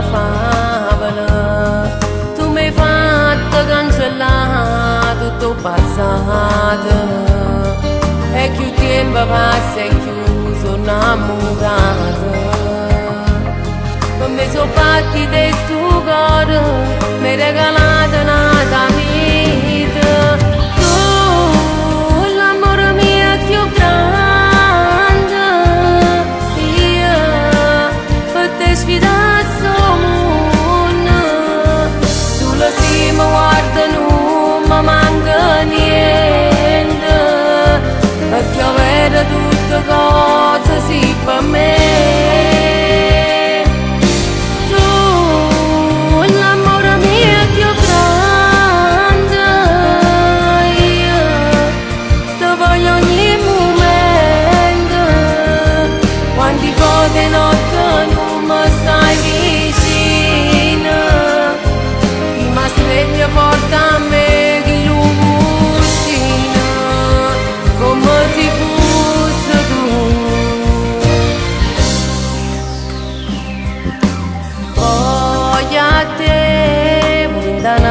favola Tu mi hai fatto cancellare tutto passato E più tempo passa e più sono innamorata mi sono fatti di sto cuore mi una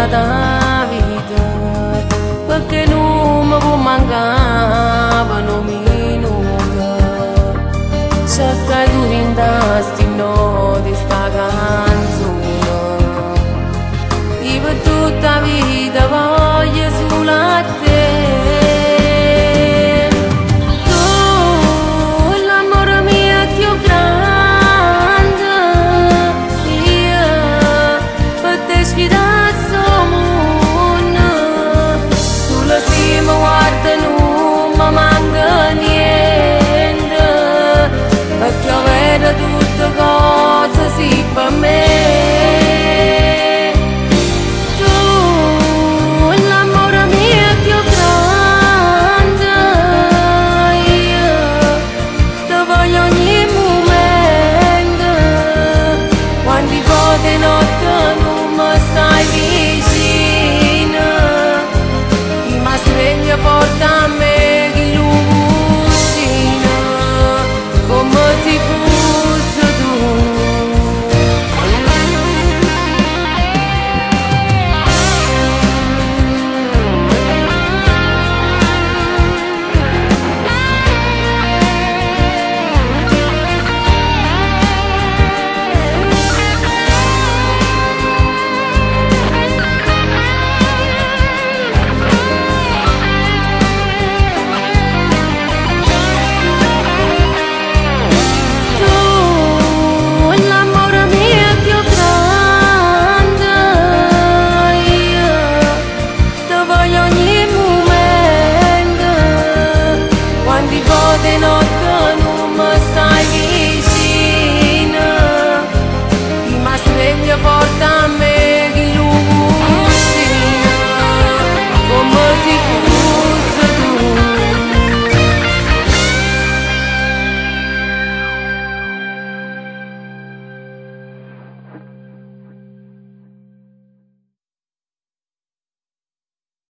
nada vida Porque não me vou mangar. nothing on